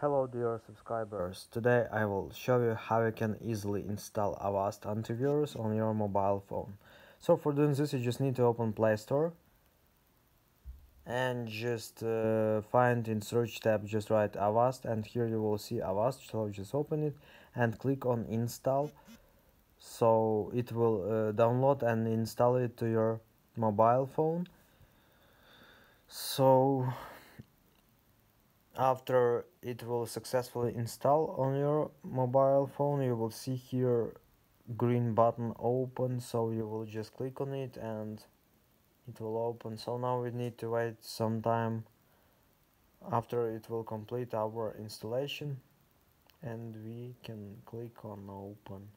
Hello dear subscribers, today I will show you how you can easily install Avast antivirus on your mobile phone. So for doing this you just need to open Play Store and just uh, find in search tab just write Avast and here you will see Avast so just open it and click on install. So it will uh, download and install it to your mobile phone. So after it will successfully install on your mobile phone you will see here green button open so you will just click on it and it will open. So now we need to wait some time after it will complete our installation and we can click on open.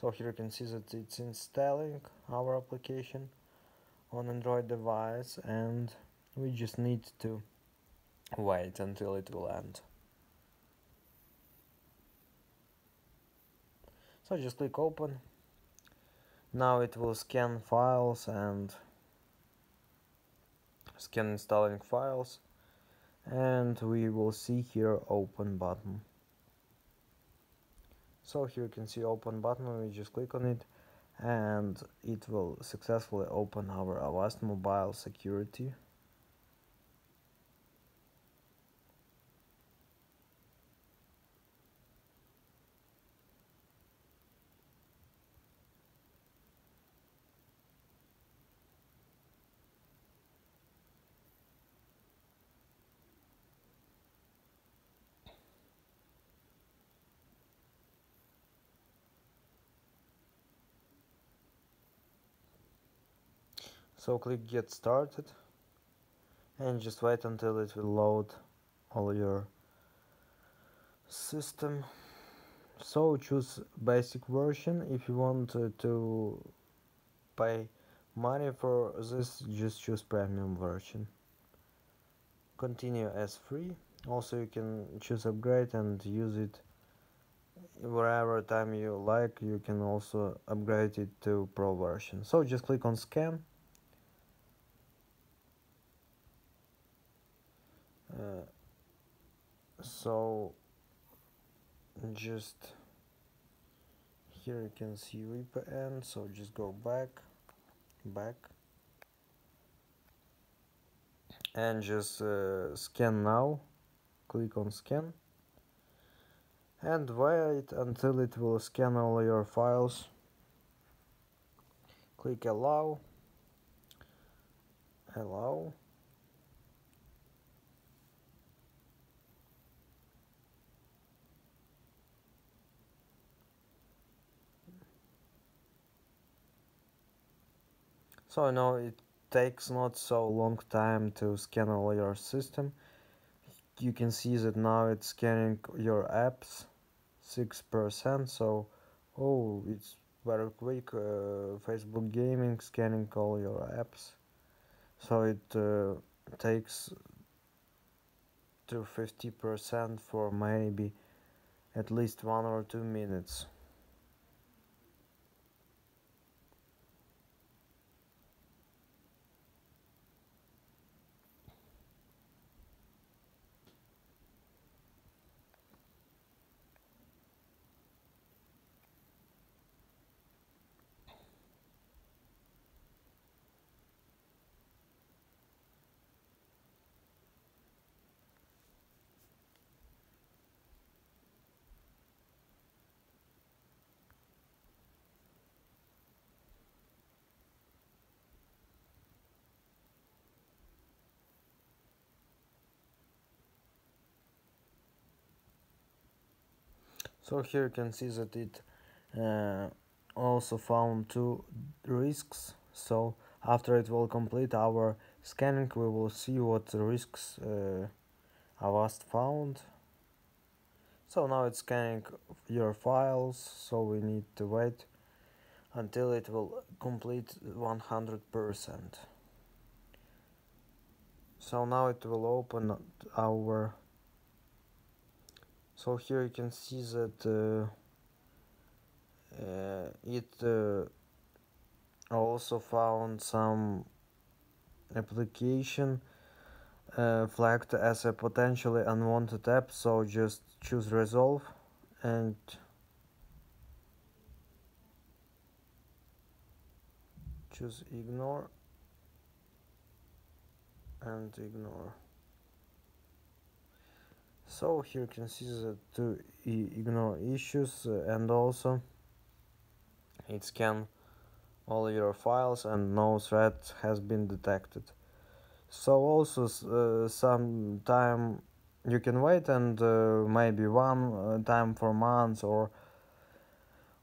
So here you can see that it's installing our application on Android device and we just need to wait until it will end. So just click open. Now it will scan files and scan installing files. And we will see here open button. So here you can see open button. We just click on it. And it will successfully open our Avast mobile security so click get started and just wait until it will load all your system. So choose basic version. If you want to pay money for this just choose premium version. Continue as free. Also you can choose upgrade and use it wherever time you like. You can also upgrade it to pro version. So just click on scan uh, so just here you can see VPN so just go back back and just uh, scan now click on scan and wait until it will scan all your files click allow allow so now it takes not so long time to scan all your system. You can see that now it's scanning your apps six percent. So oh it's very quick uh, facebook gaming scanning all your apps. So it uh, takes to 50 percent for maybe at least one or two minutes so here you can see that it uh, also found two risks. So after it will complete our scanning we will see what risks uh, Avast found. So now it's scanning your files so we need to wait until it will complete 100% so now it will open our so here you can see that uh, uh, it uh, also found some application uh, flagged as a potentially unwanted app so just choose resolve and choose ignore and ignore so here you can see that to ignore issues uh, and also it scan all your files and no threat has been detected. So also uh, some time you can wait and uh, maybe one uh, time for months or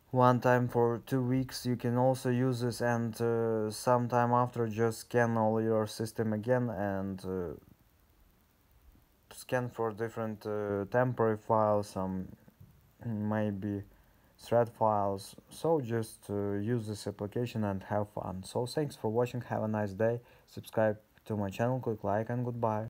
one time for two weeks. You can also use this and uh, sometime after just scan all your system again and uh, scan for different uh, temporary files some maybe thread files. So just uh, use this application and have fun. So thanks for watching. Have a nice day. Subscribe to my channel. Click like and goodbye